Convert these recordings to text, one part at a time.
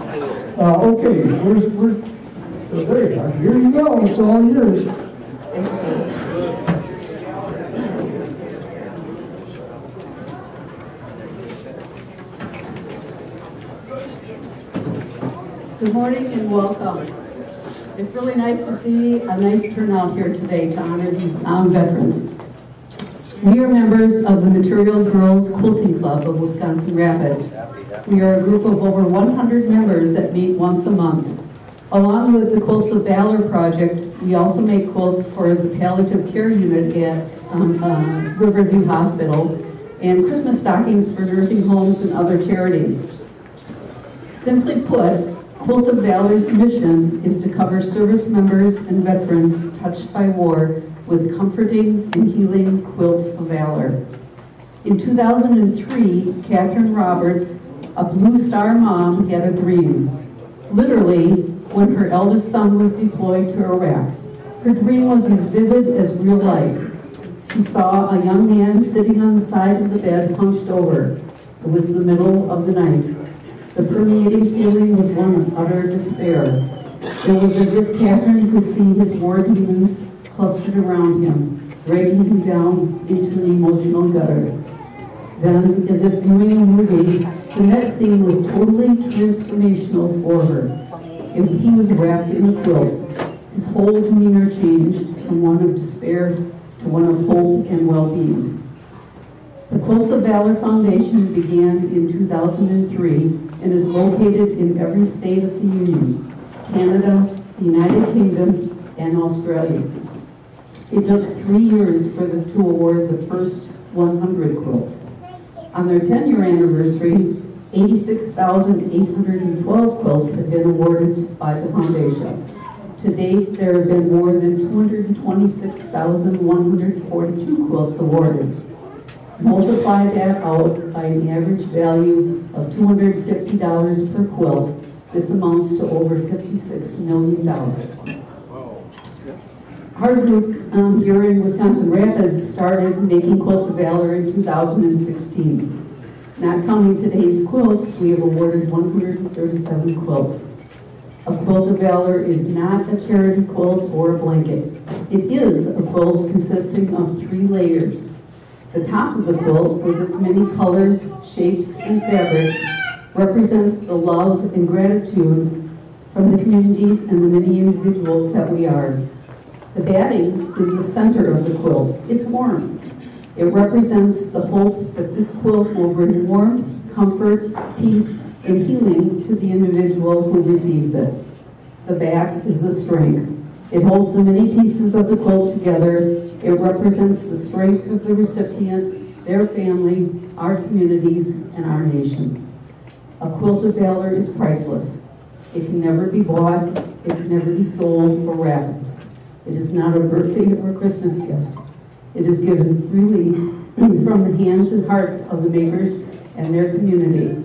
Uh, okay, where's, where's, there. Here you go, it's all yours. Good morning and welcome. It's really nice to see a nice turnout here today to honor these veterans. We are members of the Material Girls Quilting Club of Wisconsin Rapids. We are a group of over 100 members that meet once a month. Along with the Quilts of Valor project, we also make quilts for the palliative care unit at um, uh, Riverview Hospital and Christmas stockings for nursing homes and other charities. Simply put, Quilt of Valor's mission is to cover service members and veterans touched by war with comforting and healing quilts of valor. In 2003, Catherine Roberts, a Blue Star mom, had a dream. Literally, when her eldest son was deployed to Iraq. Her dream was as vivid as real life. She saw a young man sitting on the side of the bed hunched over. It was the middle of the night. The permeating feeling was one of utter despair. It was as if Catherine could see his war demons clustered around him, dragging him down into an emotional gutter. Then, as if viewing a movie, the next scene was totally transformational for her. And he was wrapped in a quilt. His whole demeanor changed from one of despair to one of hope and well-being. The Quilts of Valor Foundation began in 2003 and is located in every state of the Union, Canada, the United Kingdom, and Australia. It took three years for them to award the first 100 quilts. On their 10-year anniversary, 86,812 quilts have been awarded by the foundation. To date, there have been more than 226,142 quilts awarded. Multiply that out by an average value of $250 per quilt, this amounts to over $56 million. Group um, here in Wisconsin Rapids started making quilts of valor in 2016. Not counting today's quilts, we have awarded 137 quilts. A quilt of valor is not a charity quilt or a blanket. It is a quilt consisting of three layers. The top of the quilt, with its many colors, shapes, and fabrics, represents the love and gratitude from the communities and the many individuals that we are. The batting is the center of the quilt. It's warm. It represents the hope that this quilt will bring warmth, comfort, peace, and healing to the individual who receives it. The back is the strength. It holds the many pieces of the quilt together. It represents the strength of the recipient, their family, our communities, and our nation. A quilt of valor is priceless. It can never be bought, it can never be sold or wrapped. It is not a birthday or Christmas gift. It is given freely from the hands and hearts of the makers and their community.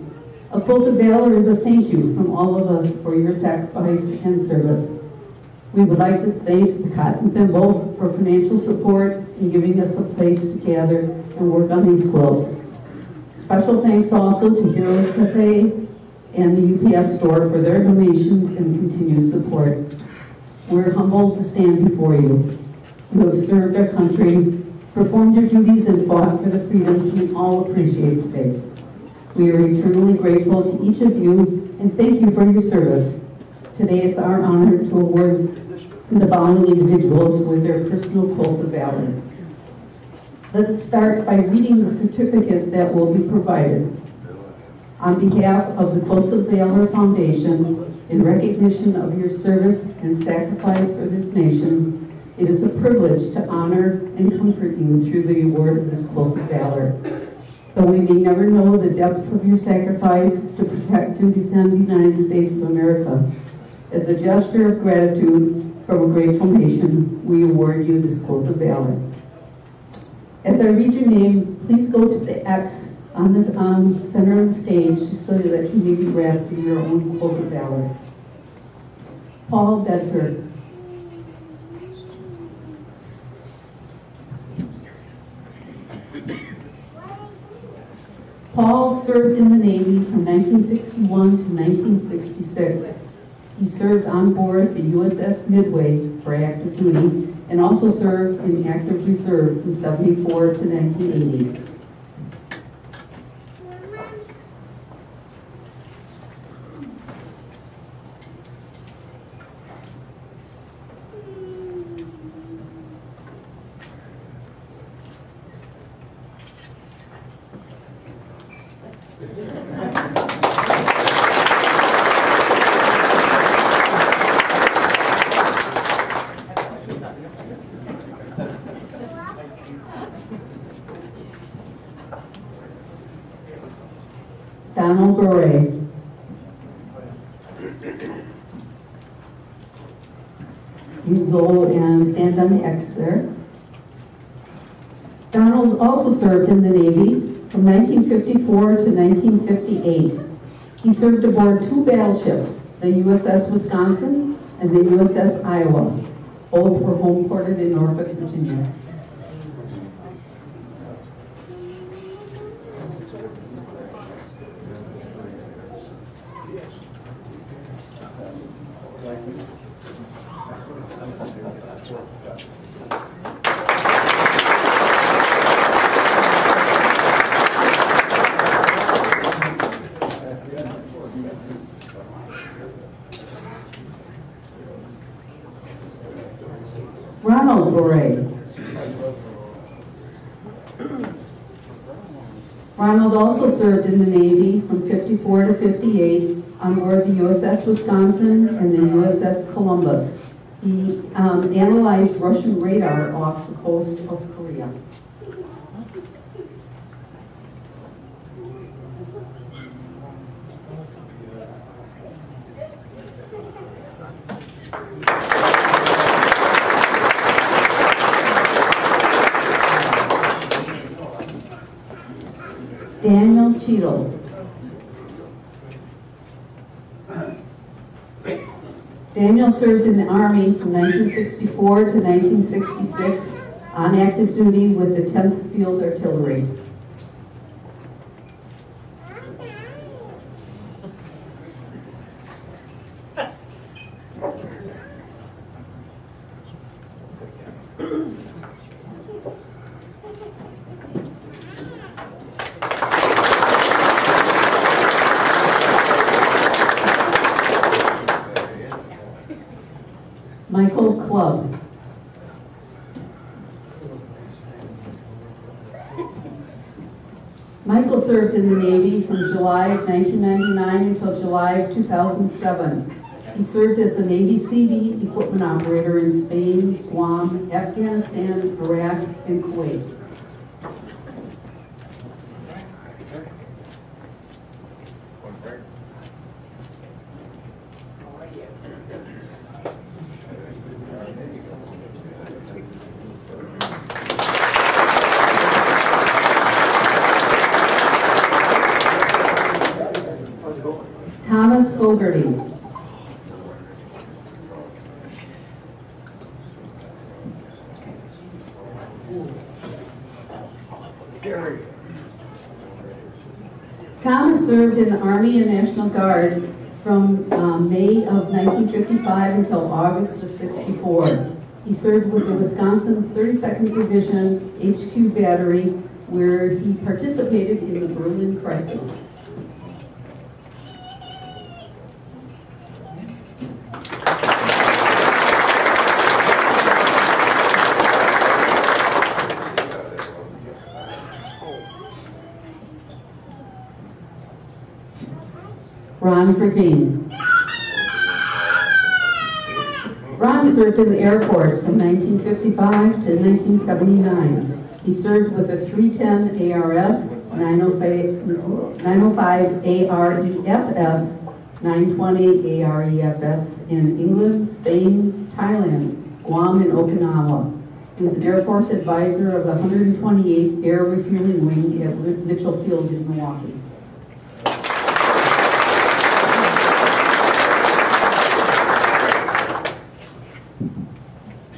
A quilt of valor is a thank you from all of us for your sacrifice and service. We would like to thank the Cotton Thimble for financial support and giving us a place to gather and work on these quilts. Special thanks also to Heroes Cafe and the UPS store for their donations and continued support. We're humbled to stand before you. You have served our country, performed your duties, and fought for the freedoms we all appreciate today. We are eternally grateful to each of you and thank you for your service. Today is our honor to award the following individuals with their personal quilt of valor. Let's start by reading the certificate that will be provided. On behalf of the of Valor Foundation, in recognition of your service and sacrifice for this nation, it is a privilege to honor and comfort you through the award of this quilt of valor. Though we may never know the depth of your sacrifice to protect and defend the United States of America, as a gesture of gratitude from a grateful nation, we award you this quilt of valor. As I read your name, please go to the X on the um, center of the stage so that you may be wrapped in your own quilt of valor. Paul Bedford. Paul served in the Navy from 1961 to 1966. He served on board the USS Midway for active duty and also served in the active reserve from 74 to 1980. Donald Bure. And stand on the X there. Donald also served in the Navy from 1954 to 1958. He served aboard two battleships, the USS Wisconsin and the USS Iowa. Both were home ported in Norfolk, Virginia. Ronald Bure. Ronald also served in the Navy from 54 to 58 on board the USS Wisconsin and the USS Columbus. He um, analyzed Russian radar off the coast of Korea. Daniel Cheadle. Daniel served in the Army from 1964 to 1966 on active duty with the 10th Field Artillery. Michael Clubb. Michael served in the Navy from July of 1999 until July of 2007. He served as the Navy CB equipment operator in Spain, Guam, Afghanistan, Iraq, and Kuwait. Served in the Army and National Guard from um, May of 1955 until August of 64. He served with the Wisconsin 32nd Division HQ Battery, where he participated in the Berlin Crisis. Ron Verveen. Ron served in the Air Force from 1955 to 1979. He served with the 310 ARS, 905 905 AREFS, 920 AREFS in England, Spain, Thailand, Guam, and Okinawa. He was an Air Force advisor of the 128th Air Refueling Wing at Mitchell Field in Milwaukee.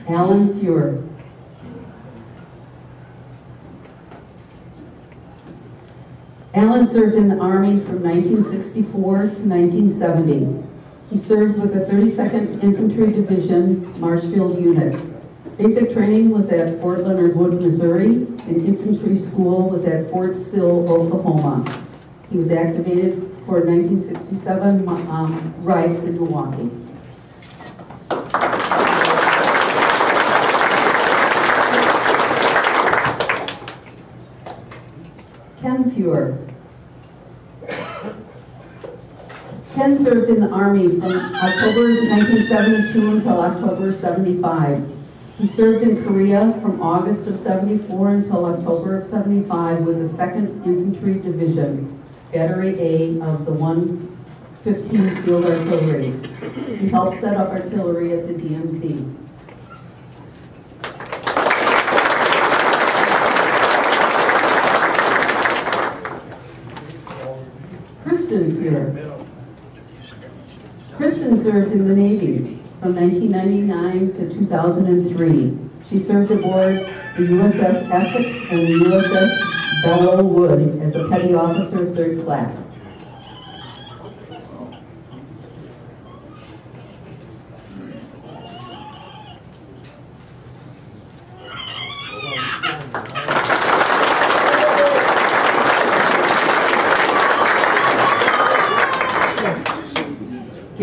Alan. Alan Allen served in the Army from 1964 to 1970. He served with the 32nd Infantry Division Marshfield Unit. Basic training was at Fort Leonard Wood, Missouri, and infantry school was at Fort Sill, Oklahoma. He was activated for 1967 um, riots in Milwaukee. Ken Ken served in the Army from October 1972 until October 75. He served in Korea from August of 74 until October of 75 with the 2nd Infantry Division, Battery A of the 115 Field Artillery. He helped set up artillery at the DMZ. Kristen served in the Navy from 1999 to 2003. She served aboard the USS Essex and the USS Belleau Wood as a petty officer, third class.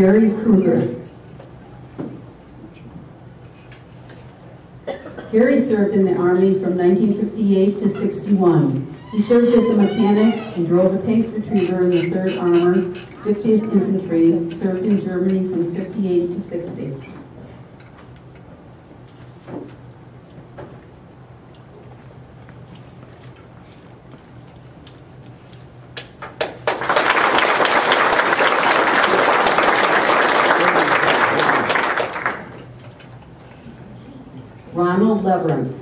Gary Kruger. Gary served in the Army from 1958 to 61. He served as a mechanic and drove a tank retriever in the 3rd Armor, 50th Infantry, served in Germany from 58 to 60. Ronald Leverance.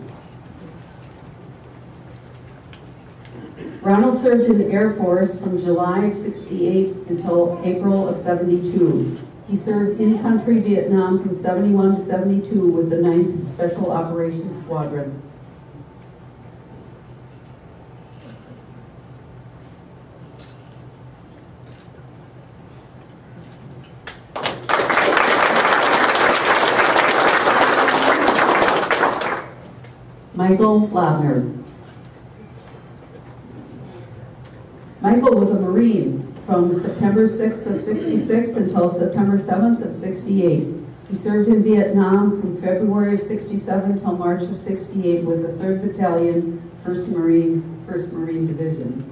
Ronald served in the Air Force from July of 68 until April of 72. He served in country Vietnam from 71 to 72 with the 9th Special Operations Squadron. Michael Labner. Michael was a Marine from September 6th of 66 until September 7th of 68. He served in Vietnam from February of 67 until March of 68 with the 3rd Battalion, 1st Marines, 1st Marine Division.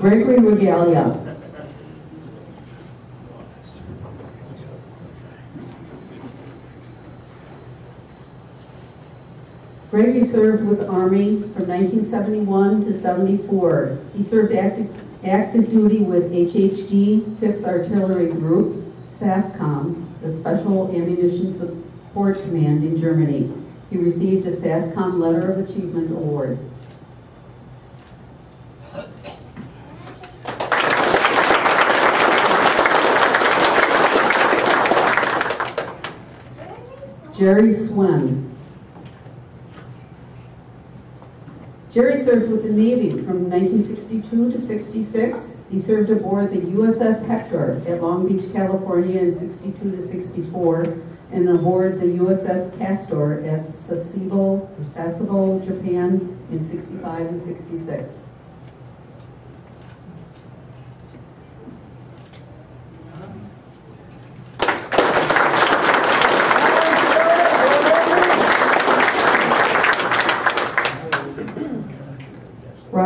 Gregory Regalia. Gregory served with the Army from 1971 to 74. He served active, active duty with HHD, 5th Artillery Group, SASCOM, the Special Ammunition Support Command in Germany. He received a SASCOM Letter of Achievement Award. Jerry Swen. Jerry served with the Navy from 1962 to 66. He served aboard the USS Hector at Long Beach, California in 62 to 64, and aboard the USS Castor at Sasebo, Sasebo, Japan in 65 and 66.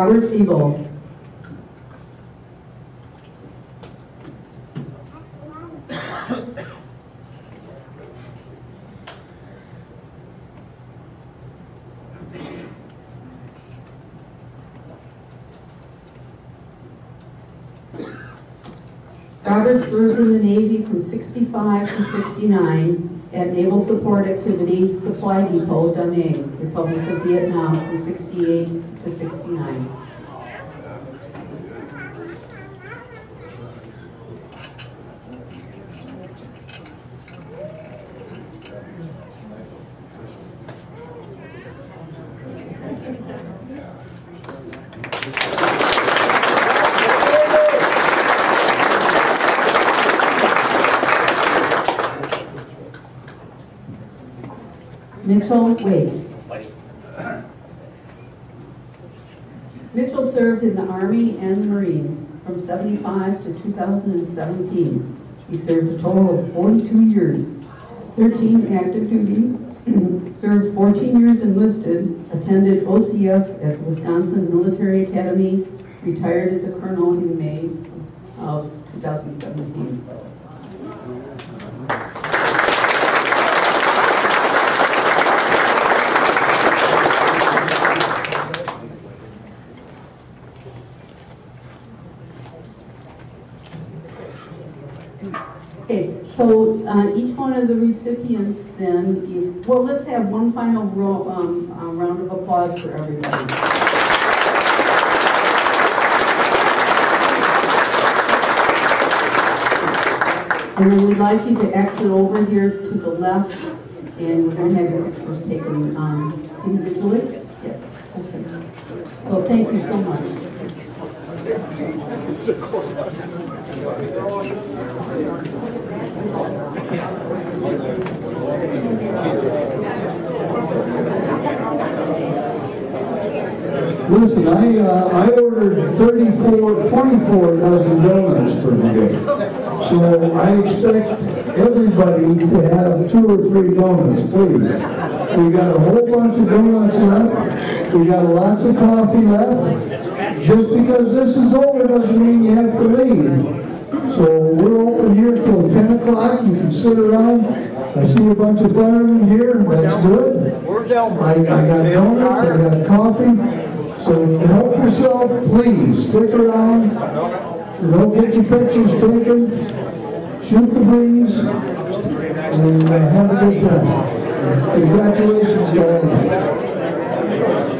Robert Feeble. Robert served in the Navy from 65 to 69 at Naval Support Activity Supply Depot, Nang, Republic of Vietnam from 68 to 69. Mitchell Wade. Army and Marines from 75 to 2017. He served a total of 42 years, 13 active duty, served 14 years enlisted, attended OCS at the Wisconsin Military Academy, retired as a colonel in May of 2017. Okay, so uh, each one of the recipients then, if- well, let's have one final um, uh, round of applause for everybody. And then we'd like you to exit over here to the left, and we're going to have your pictures taken um, individually. Yes, okay. So thank you so much. Listen, I, uh, I ordered 34, 24 dozen donuts for today. So I expect everybody to have two or three donuts, please. We got a whole bunch of donuts left. We got lots of coffee left. Just because this is over doesn't mean you have to leave. So we're open here till 10 o'clock. You can sit around. I see a bunch of firemen here, that's good. I, I got donuts, I got coffee, so help yourself, please, stick around. Go get your pictures taken, shoot the breeze, and uh, have a good time. Congratulations, guys.